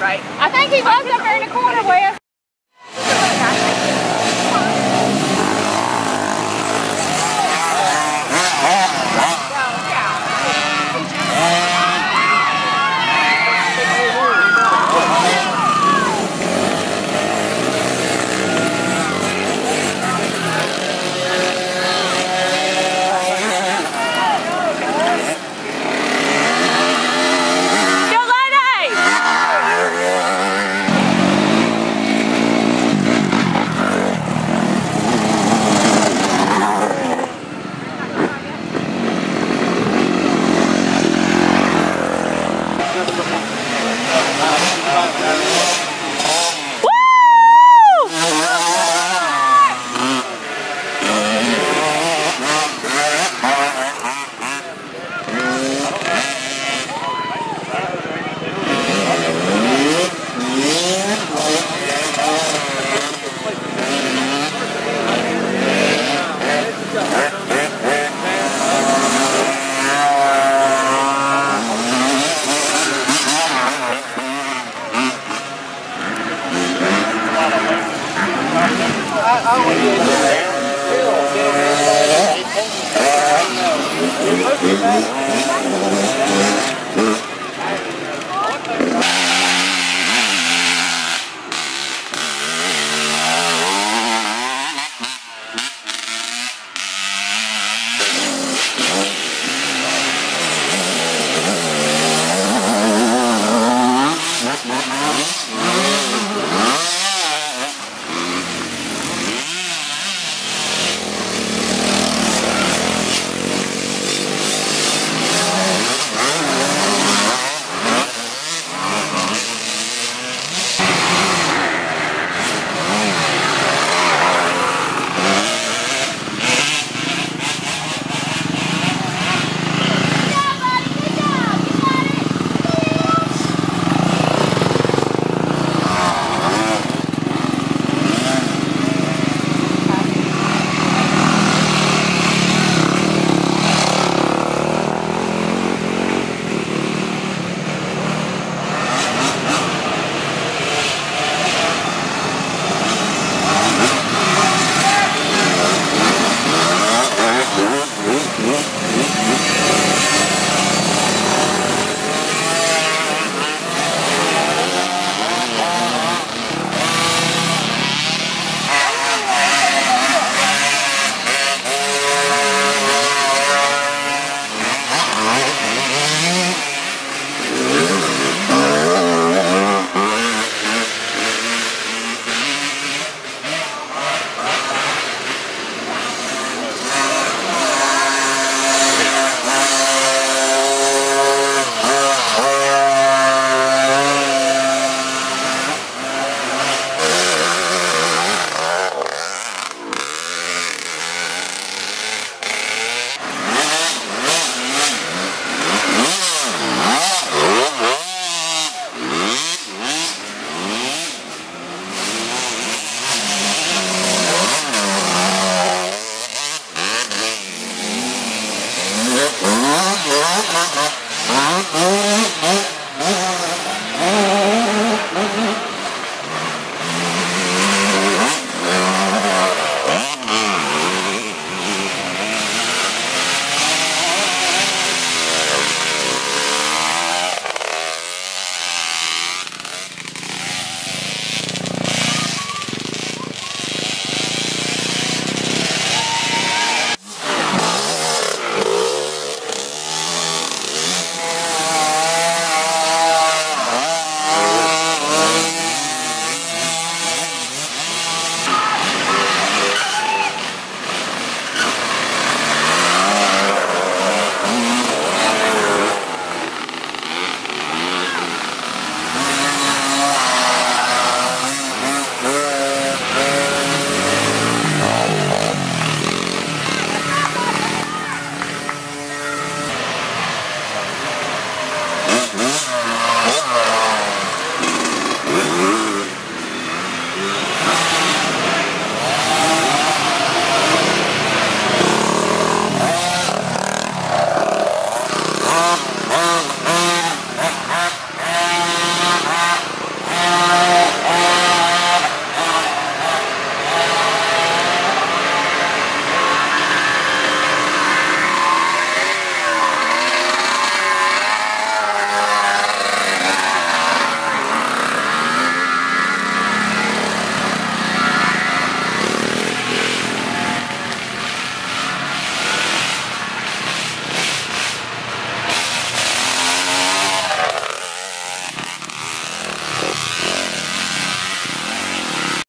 Right. I think he was up there in the corner, Wes.